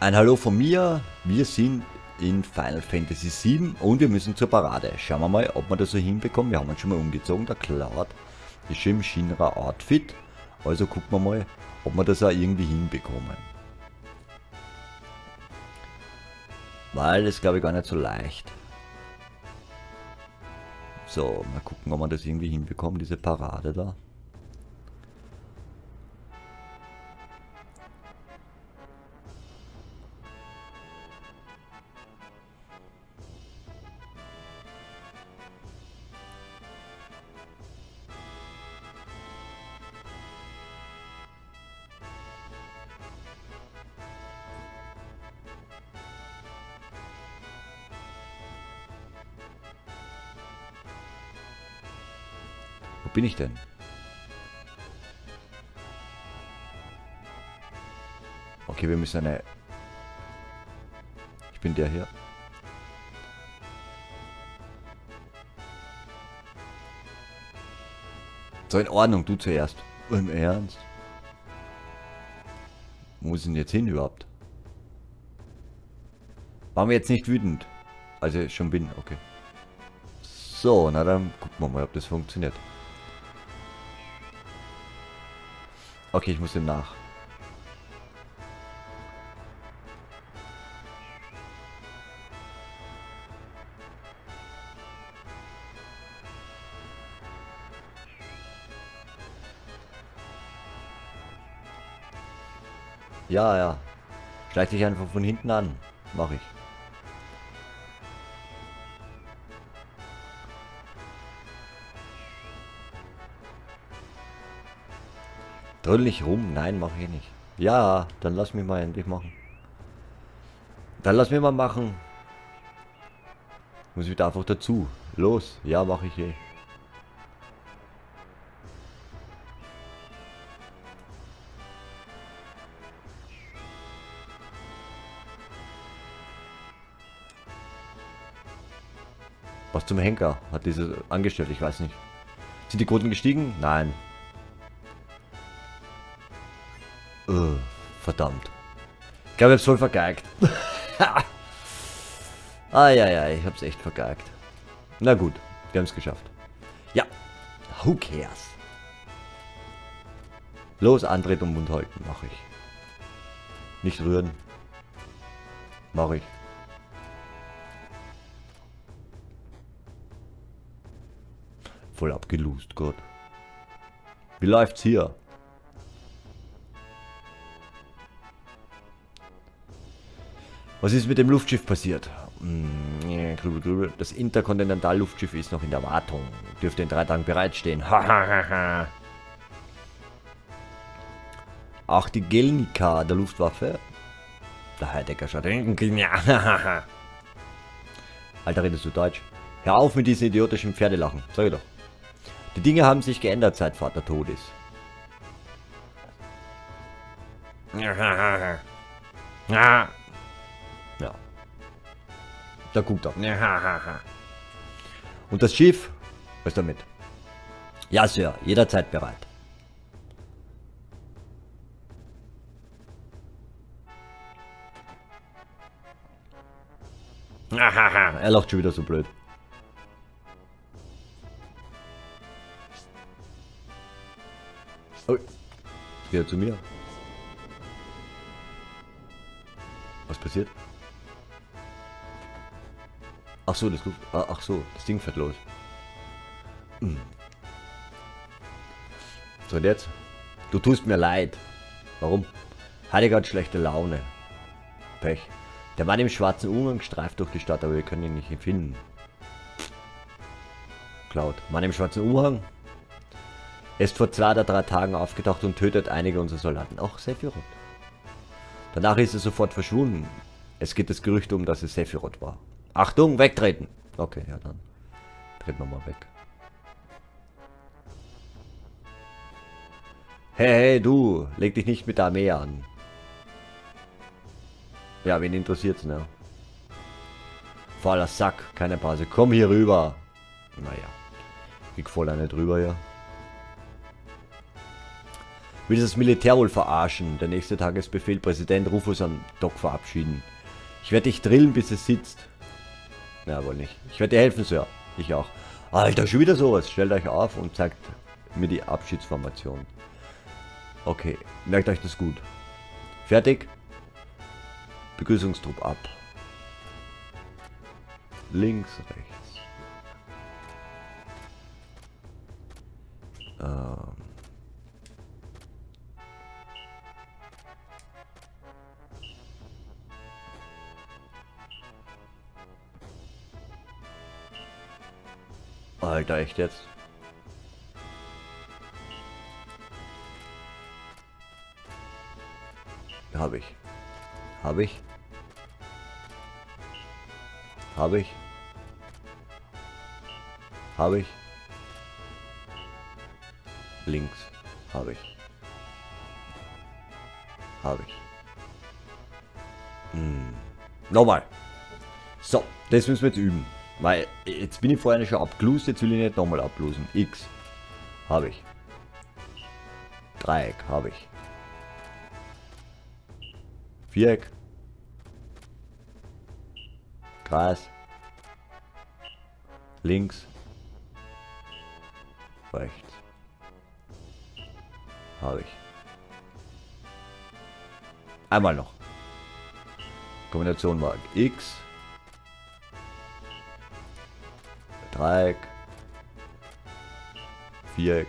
Ein Hallo von mir. Wir sind in Final Fantasy VII und wir müssen zur Parade. Schauen wir mal, ob wir das so hinbekommen. Wir haben uns schon mal umgezogen. Der Cloud ist schon im Shinra Outfit. Also gucken wir mal, ob wir das auch irgendwie hinbekommen. Weil das glaube ich gar nicht so leicht. So, mal gucken, ob wir das irgendwie hinbekommen, diese Parade da. Bin ich denn? Okay, wir müssen eine... Ich bin der hier. So, in Ordnung, du zuerst. Im Ernst? Wo sind jetzt hin überhaupt? Waren wir jetzt nicht wütend? Also schon bin, okay. So, na dann gucken wir mal, ob das funktioniert. Okay, ich muss dem nach. Ja, ja. Schleicht dich einfach von hinten an. Mach ich. Nicht rum. Nein, mach ich nicht. Ja, dann lass mich mal endlich machen. Dann lass mich mal machen. Muss ich da einfach dazu. Los. Ja, mache ich eh. Was zum Henker hat diese angestellt? Ich weiß nicht. Sind die Quoten gestiegen? Nein. Verdammt. Ich glaube, ich hab's voll vergeigt. ja, ich hab's echt vergeigt. Na gut, wir haben's geschafft. Ja, who cares? Los, Antritt und Mund halten, mach ich. Nicht rühren. Mach ich. Voll abgelust, Gott. Wie läuft's hier? Was ist mit dem Luftschiff passiert? Grübel, grübel. Das Interkontinentalluftschiff ist noch in der Wartung. Dürfte in drei Tagen bereitstehen. Auch die Gelnika der Luftwaffe. Der Heidegger schaut. Alter, redest du Deutsch? Hör auf mit diesen idiotischen Pferdelachen. Sag ich doch. Die Dinge haben sich geändert, seit Vater tot ist. Ja. Da guckt er. Und das Schiff? Was damit? Ja, Sir, jederzeit bereit. er lacht schon wieder so blöd. Oh, geht er zu mir. Was passiert? Ach so, das ah, ach so, das Ding fährt los. Hm. So und jetzt? Du tust mir leid. Warum? Heidegger hat schlechte Laune. Pech. Der Mann im schwarzen Umhang streift durch die Stadt, aber wir können ihn nicht finden. Cloud. Mann im schwarzen Umhang. Er ist vor zwei oder drei Tagen aufgetaucht und tötet einige unserer Soldaten. Auch Sephiroth. Danach ist er sofort verschwunden. Es geht das Gerücht um, dass es Sephiroth war. Achtung, wegtreten. Okay, ja dann. Treten wir mal weg. Hey, hey, du, leg dich nicht mit der Armee an. Ja, wen interessiert's, ne? Voller Sack, keine Pause. Komm hier rüber. Naja, ich voll eine drüber, ja. Will das Militär wohl verarschen. Der nächste Tagesbefehl, Präsident Rufus an Doc verabschieden. Ich werde dich drillen, bis es sitzt. Ja, wohl nicht. Ich werde dir helfen, Sir. Ich auch. Alter, schon wieder sowas. Stellt euch auf und zeigt mir die Abschiedsformation. Okay, merkt euch das gut. Fertig. Begrüßungstrupp ab. Links, rechts. Ähm. Alter, echt jetzt? Habe ich. Habe ich. Habe ich. Habe ich. Links. Habe ich. Habe ich. Hm. Nochmal. So, das müssen wir jetzt üben. Weil, jetzt bin ich vorhin schon abgelust, jetzt will ich nicht nochmal ablosen. X. Habe ich. Dreieck. Habe ich. Viereck. Kreis. Links. Rechts. Habe ich. Einmal noch. Kombination war X. Dreieck. Viereck.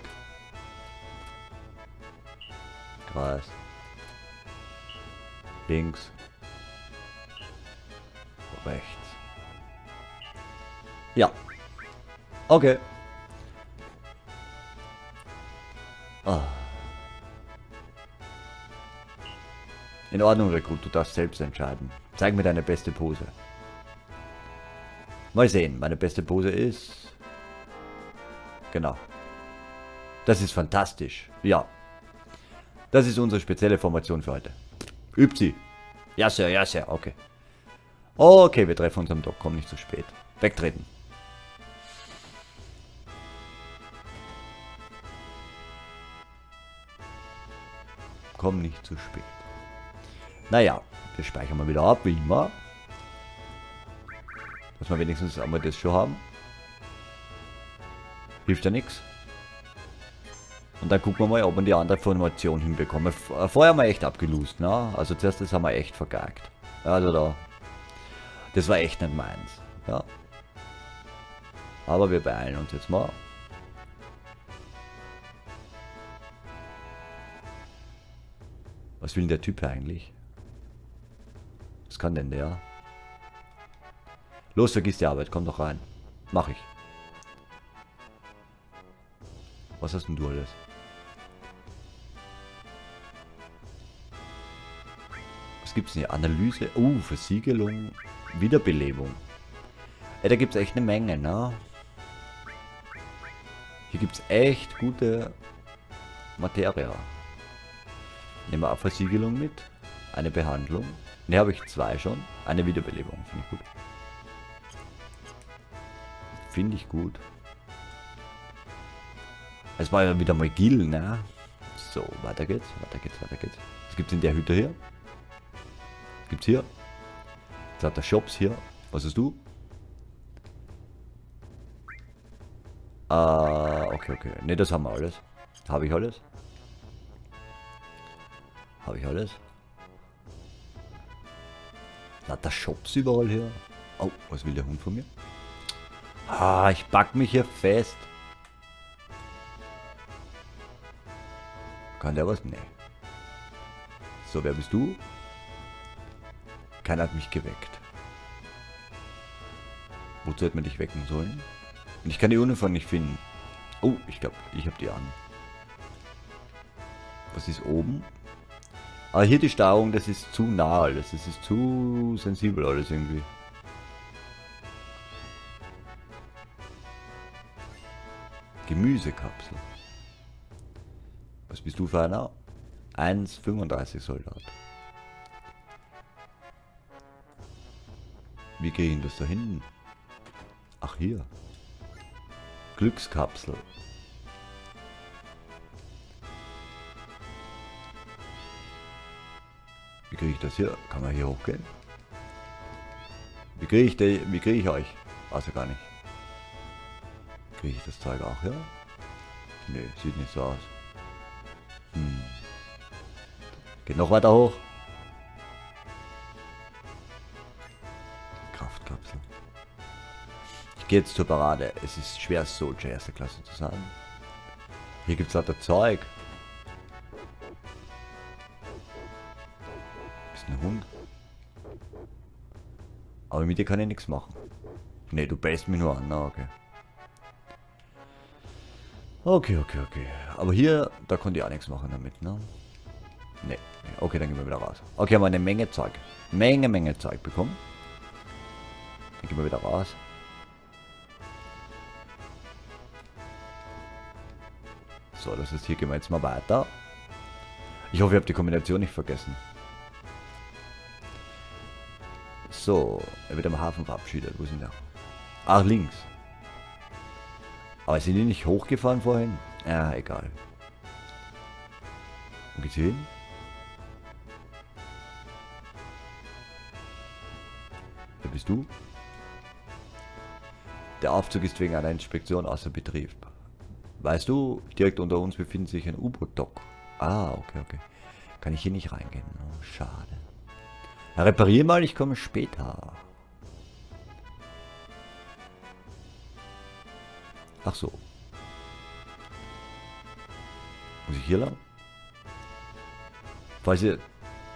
Kreis. Links. Rechts. Ja. Okay. Ah. In Ordnung, Rekrut, du darfst selbst entscheiden. Zeig mir deine beste Pose. Mal sehen, meine beste Pose ist... Genau. Das ist fantastisch. Ja. Das ist unsere spezielle Formation für heute. Übt sie. Ja, Sir, ja, Sir, okay. Okay, wir treffen uns am Dock, komm nicht zu spät. Wegtreten. Komm nicht zu spät. Naja, wir speichern mal wieder ab, wie immer. Dass wir wenigstens einmal das schon haben. Hilft ja nichts. Und dann gucken wir mal, ob wir die andere Formation hinbekommen. Äh, vorher haben wir echt abgelust, ne? Also zuerst das haben wir echt vergeigt. Also da. Das war echt nicht meins. Ja. Aber wir beeilen uns jetzt mal. Was will denn der Typ eigentlich? Was kann denn der? Los, vergiss die Arbeit, komm doch rein. Mach ich. Was hast denn du alles? Was gibt's denn hier? Analyse. Oh, uh, Versiegelung. Wiederbelebung. Ja, da gibt's echt eine Menge, ne? Hier gibt's echt gute Materia. Nehmen wir auch Versiegelung mit. Eine Behandlung. Ne, habe ich zwei schon. Eine Wiederbelebung. Finde ich gut. Finde ich gut. Es war ja wieder mal Gil, ne? So, weiter geht's, weiter geht's, weiter geht's. Was gibt's in der Hütte hier? gibt's hier? Jetzt hat der Shops hier. Was hast du? Ah, okay, okay. Ne, das haben wir alles. Habe ich alles? Habe ich alles? Lauter Shops überall hier. Oh, was will der Hund von mir? Ah, ich pack mich hier fest. Kann der was? Nee. So, wer bist du? Keiner hat mich geweckt. Wozu hätte man dich wecken sollen? Und ich kann die Uniform nicht finden. Oh, ich glaube, ich habe die an. Was ist oben? Aber hier die Steuerung, das ist zu nah alles. Das ist zu sensibel alles irgendwie. Gemüsekapsel. Was bist du für einer? 1,35 Soldat. Wie gehen das da hinten? Ach, hier. Glückskapsel. kriege ich das hier? Kann man hier hochgehen? Wie kriege ich, wie kriege ich euch? Weiß ja gar nicht. Kriege ich das Zeug auch, ja? Nee, sieht nicht so aus. Hm. Geht noch weiter hoch. Kraftkapsel. Ich gehe jetzt zur Parade. Es ist schwer, Soldier erste Klasse zu sein. Hier gibt es lauter Zeug. Ist ein Hund. Aber mit dir kann ich nichts machen. Ne, du bellst mich nur an. Na, okay. Okay, okay, okay. Aber hier, da konnte ich auch nichts machen damit, ne? Ne. Okay, dann gehen wir wieder raus. Okay, haben wir eine Menge Zeug. Menge, Menge Zeug bekommen. Dann gehen wir wieder raus. So, das ist hier gehen wir jetzt mal weiter. Ich hoffe, ihr habt die Kombination nicht vergessen. So, er wird am Hafen verabschiedet. Wo sind wir? Ach, links. Aber sind die nicht hochgefahren vorhin? Ja, egal. Wo geht's hin? Wer bist du? Der Aufzug ist wegen einer Inspektion außer Betrieb. Weißt du, direkt unter uns befindet sich ein U-Boot-Dock. Ah, okay, okay. Kann ich hier nicht reingehen? Oh, schade. Reparier mal, ich komme später. Ach so. Muss ich hier lang? Falls ihr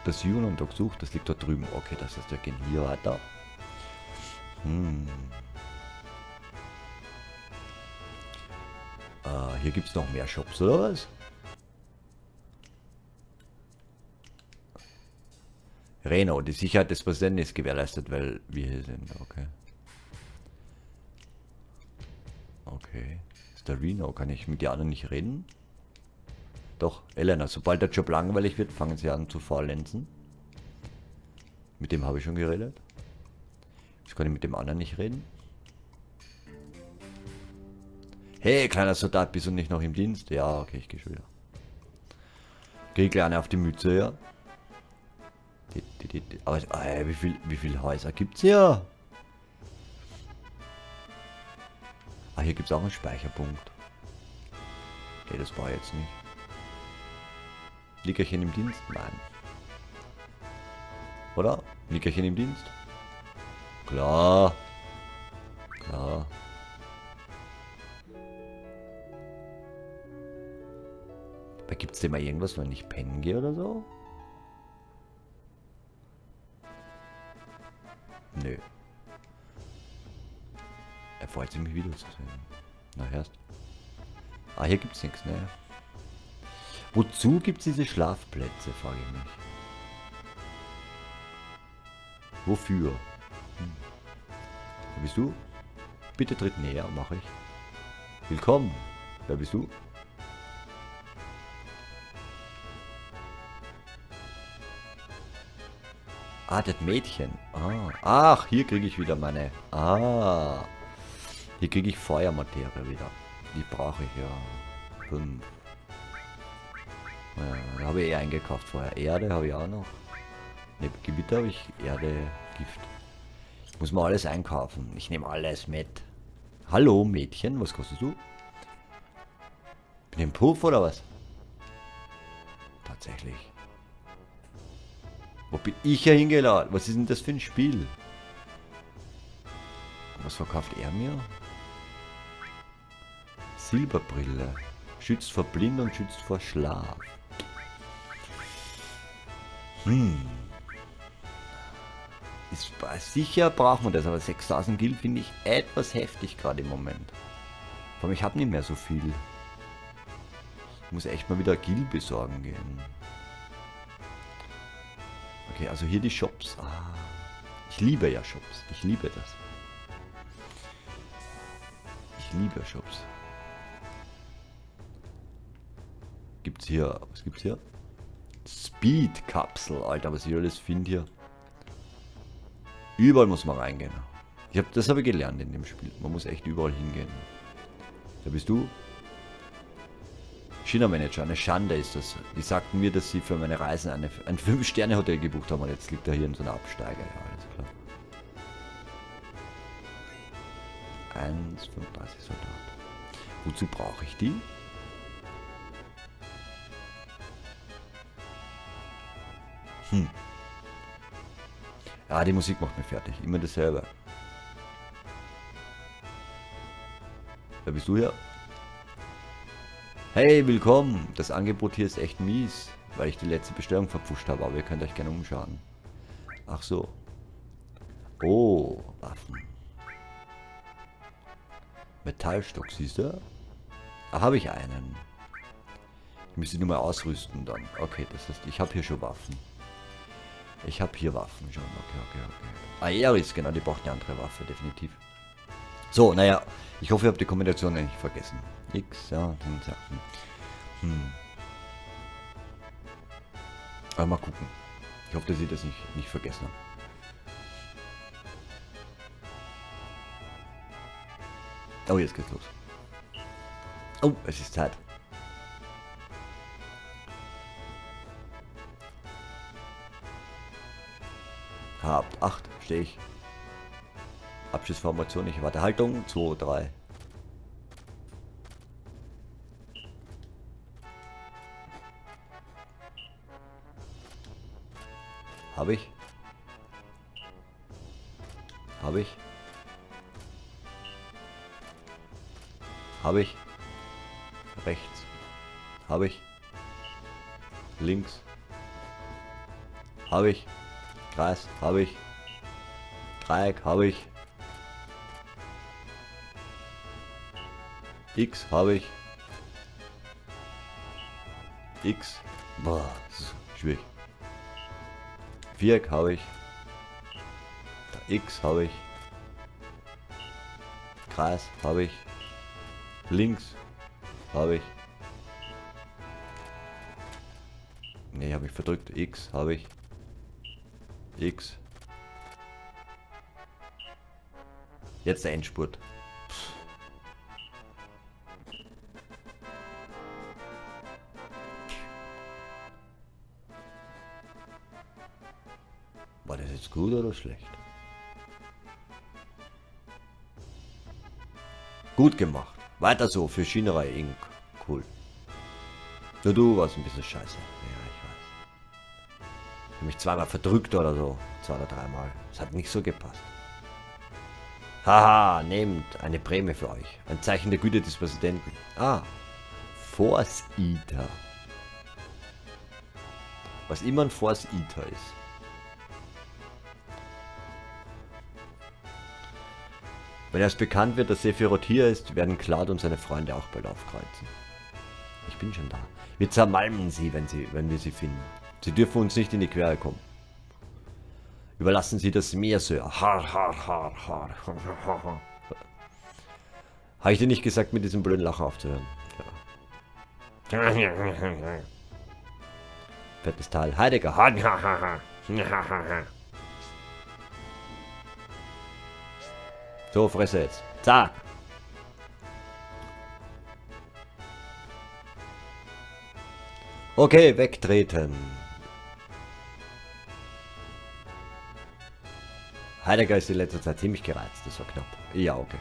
das Union-Dock sucht, das liegt dort drüben. Okay, das heißt, wir gehen hier weiter. Hm. Äh, hier gibt es noch mehr Shops, oder was? Reno, die Sicherheit des ist gewährleistet, weil wir hier sind. Okay. Okay. Ist der Reno? Kann ich mit den anderen nicht reden? Doch, Elena, sobald der Job langweilig wird, fangen sie an zu faulenzen. Mit dem habe ich schon geredet. Jetzt kann ich mit dem anderen nicht reden. Hey, kleiner Soldat, bist du nicht noch im Dienst? Ja, okay, ich gehe schon wieder. Geh gerne auf die Mütze, ja. Aber äh, wie viel, wie viele Häuser gibt's hier? Ah, hier gibt es auch einen Speicherpunkt. Okay, das war jetzt nicht. Nickerchen im Dienst? Nein. Oder? Nickerchen im Dienst? Klar. Klar. Da gibt es denn mal irgendwas, wenn ich pennen gehe oder so? Nö. Er freut sich, mich wiederzusehen. Na, erst. Ah, hier gibt's nichts, ne? Wozu gibt's diese Schlafplätze, frage ich mich. Wofür? Hm. Wer bist du? Bitte tritt näher, mache ich. Willkommen. Wer bist du? Ah, das Mädchen. Ah. Ach, hier kriege ich wieder meine... Ah. Hier kriege ich Feuermaterie wieder. Die brauche ich ja. Fünf. Ja, habe ich eh eingekauft vorher. Erde habe ich auch noch. Ne, Gewitter habe ich Erde, Gift. Ich muss mal alles einkaufen. Ich nehme alles mit. Hallo Mädchen, was kostest du? Bin im Puff oder was? Tatsächlich. Wo bin ich ja hingeladen? Was ist denn das für ein Spiel? Was verkauft er mir? Silberbrille. Schützt vor Blind und schützt vor Schlaf. Hm. Ist sicher braucht man das, aber 6000 Gil finde ich etwas heftig gerade im Moment. Vor allem, ich habe nicht mehr so viel. Ich muss echt mal wieder Gil besorgen gehen. Okay, also hier die Shops. Ah, ich liebe ja Shops. Ich liebe das. Ich liebe Shops. Gibt's hier, was gibt's hier? Speed-Kapsel, Alter, was ich alles finde hier. Überall muss man reingehen. Ich hab, das habe ich gelernt in dem Spiel. Man muss echt überall hingehen. Da bist du? China-Manager, eine Schande ist das. Die sagten mir, dass sie für meine Reisen eine, ein 5-Sterne-Hotel gebucht haben und jetzt liegt er hier in so einer Absteiger. Ja, alles klar. 1,35 Soldat. Wozu brauche ich die? Hm. Ja, die Musik macht mir fertig. Immer dasselbe. Wer bist du hier? Hey, willkommen. Das Angebot hier ist echt mies, weil ich die letzte Bestellung verpfuscht habe, aber ihr könnt euch gerne umschauen. Ach so. Oh, Waffen. Metallstock, siehst du? Da habe ich einen. Ich müsste nur mal ausrüsten dann. Okay, das heißt, ich habe hier schon Waffen. Ich habe hier Waffen schon. Okay, okay, okay. Aeris, genau, die braucht eine andere Waffe, definitiv. So, naja, ich hoffe, ihr habt die Kombination nicht vergessen. X, ja, dann Sachen. Hm. Aber mal gucken. Ich hoffe, dass ihr das nicht, nicht vergessen habt. Oh, jetzt geht's los. Oh, es ist Zeit. Habt 8, stehe ich. Abschlussformation, ich warte. Haltung, 2, 3. Habe ich? Habe ich? Habe ich? Rechts. Habe ich? Links. Habe ich? Kreis. Habe ich? Dreieck. Habe ich? X. Habe ich? X. Boah, schwierig. Viereck habe ich. X habe ich. Kreis habe ich. Links habe ich. Ne, habe ich verdrückt. X habe ich. X. Jetzt der Endspurt. War das jetzt gut oder schlecht? Gut gemacht. Weiter so für Schinerei Inc. Cool. Nur du warst ein bisschen scheiße. Ja, mich zweimal verdrückt oder so. Zwei oder dreimal. Es hat nicht so gepasst. Haha, nehmt eine Prämie für euch. Ein Zeichen der Güte des Präsidenten. Ah, Force Eater. Was immer ein Force Eater ist. Wenn erst bekannt wird, dass Sephiroth hier ist, werden Claude und seine Freunde auch bald aufkreuzen. Ich bin schon da. Wir zermalmen sie, wenn, sie, wenn wir sie finden. Sie dürfen uns nicht in die Quere kommen. Überlassen Sie das Meer, Sir. Har, har, har, har. Habe ich dir nicht gesagt, mit diesem blöden Lachen aufzuhören? Fettes Teil. Heidegger. So, Fresse jetzt. Zack. Okay, wegtreten. Heidegger ist in letzter Zeit ziemlich gereizt, das war knapp. Ja, okay.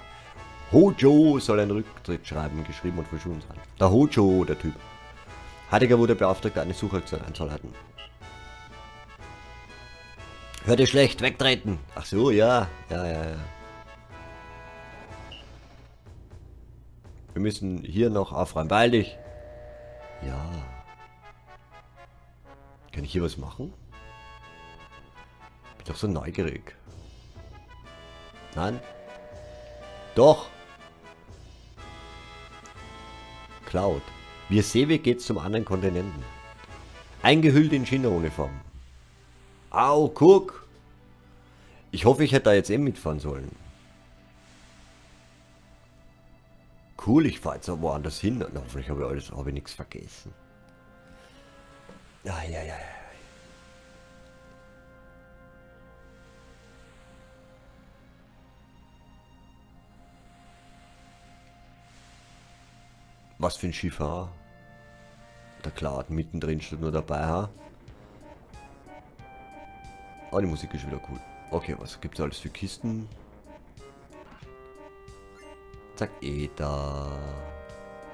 Hojo soll ein Rücktritt schreiben, geschrieben und verschwunden sein. Der Hojo, der Typ. Heidegger wurde beauftragt, eine Suchaktion einzuleiten. Hört ihr schlecht, wegtreten. Ach so, ja, ja, ja, ja. Wir müssen hier noch aufräumen. Beeil dich. Ja. Kann ich hier was machen? Bin doch so neugierig. Nein? Doch. Cloud. Wir Sewe geht zum anderen Kontinenten. Eingehüllt in China-Uniform. Au, guck. Ich hoffe, ich hätte da jetzt eh mitfahren sollen. Cool, ich fahre jetzt auch woanders hin. Hoffentlich habe ich alles, habe ich nichts vergessen. Ja, ja, ja. Was für ein Skifahrer. Der Cloud mittendrin steht nur dabei, ha? Oh, die Musik ist wieder cool. Okay, was gibt's alles für Kisten? Zack, Ether.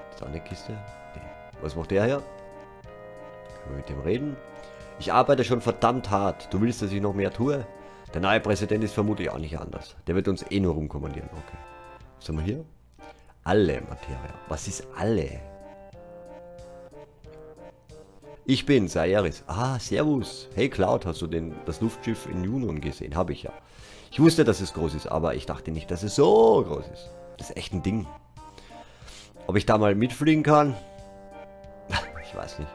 Ist da eine Kiste? Nee. Was macht der hier? Können wir mit dem reden? Ich arbeite schon verdammt hart. Du willst, dass ich noch mehr tue? Der neue Präsident ist vermutlich auch nicht anders. Der wird uns eh nur rumkommandieren. Okay. Was haben wir hier? Alle Materia. Was ist alle? Ich bin Sayaris. Ah, servus. Hey Cloud, hast du den, das Luftschiff in Junon gesehen? Habe ich ja. Ich wusste, dass es groß ist, aber ich dachte nicht, dass es so groß ist. Das ist echt ein Ding. Ob ich da mal mitfliegen kann? ich weiß nicht.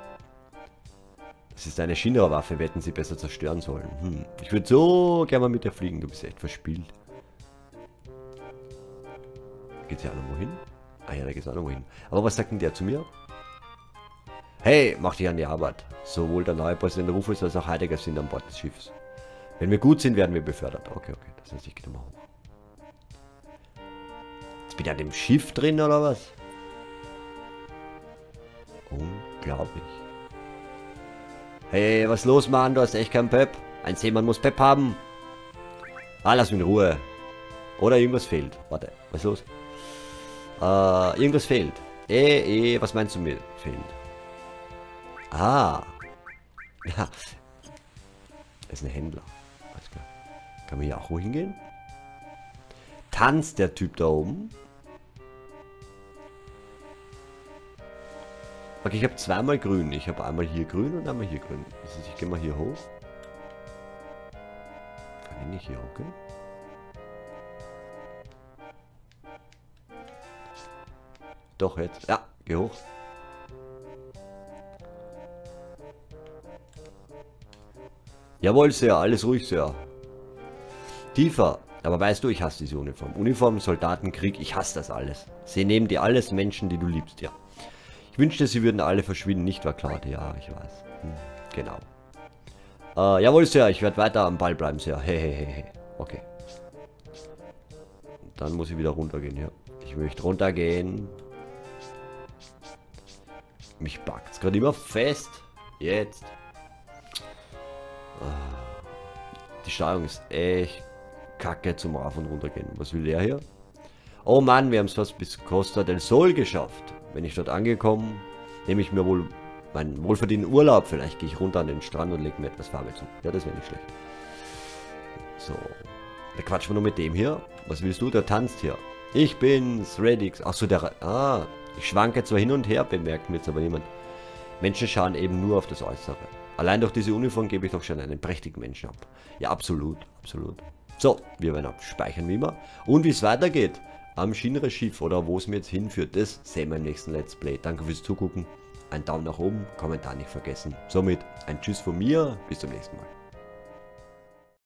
Das ist eine Shinra-Waffe, wir hätten sie besser zerstören sollen. Hm. Ich würde so gerne mal mit dir fliegen, du bist echt verspielt. Geht ja auch noch wohin? Ah ja, da geht's auch noch wohin. Aber was sagt denn der zu mir? Hey, mach dich an die Arbeit. Sowohl der neue Präsident Rufus als auch Heidegger sind an Bord des Schiffs. Wenn wir gut sind, werden wir befördert. Okay, okay. Das gehe nochmal hoch. Jetzt bin ich an dem Schiff drin, oder was? Unglaublich. Hey, was los, Mann? Du hast echt keinen Pep. Ein Seemann muss Pep haben. Ah, lass mich in Ruhe. Oder irgendwas fehlt. Warte, was ist los? Äh, irgendwas fehlt. Eh, eh, was meinst du mir fehlt? Ah. Ja. Das ist ein Händler. Alles klar. Kann man hier auch wohin gehen? Tanzt der Typ da oben? Okay, ich habe zweimal grün. Ich habe einmal hier grün und einmal hier grün. Das heißt, ich gehe mal hier hoch. Kann ich nicht hier hochgehen? Doch, jetzt. Ja, geh hoch. Jawohl, Sir. Alles ruhig, Sir. Tiefer. Aber weißt du, ich hasse diese Uniform. Uniform, Soldaten, Krieg, ich hasse das alles. Sie nehmen dir alles Menschen, die du liebst, ja. Ich wünschte, sie würden alle verschwinden, nicht wahr, Claude? Ja, ich weiß. Hm, genau. Äh, jawohl, Sir, ich werde weiter am Ball bleiben, Sir. Hehehe. Okay. Dann muss ich wieder runtergehen, ja. Ich möchte runtergehen. Mich packt es gerade immer fest. Jetzt. Ah. Die Steuerung ist echt kacke zum Rauf und runter gehen. Was will der hier? Oh Mann, wir haben es fast bis Costa del Sol geschafft. Wenn ich dort angekommen, nehme ich mir wohl meinen wohlverdienten Urlaub. Vielleicht gehe ich runter an den Strand und lege mir etwas Farbe zu. Ja, das wäre nicht schlecht. So. Da quatschen wir nur mit dem hier. Was willst du? Der tanzt hier. Ich bin's, Redix. Achso, der... Ah, ich schwanke zwar hin und her, bemerkt mir jetzt aber niemand. Menschen schauen eben nur auf das Äußere. Allein durch diese Uniform gebe ich doch schon einen prächtigen Menschen ab. Ja, absolut, absolut. So, wir werden abspeichern wie immer. Und wie es weitergeht am Shinra-Schiff oder wo es mir jetzt hinführt, das sehen wir im nächsten Let's Play. Danke fürs Zugucken. Ein Daumen nach oben, Kommentar nicht vergessen. Somit ein Tschüss von mir, bis zum nächsten Mal.